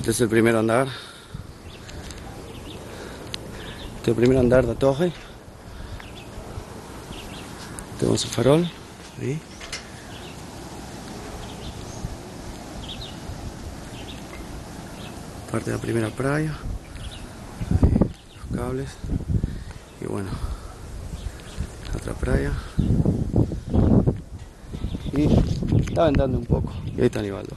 Este es el primer andar. Este es el primer andar de la torre. Este Tenemos el farol. Ahí. Parte de la primera playa. Ahí, los cables. Y bueno, otra playa. Y está ventando un poco. Y ahí está Nivaldo.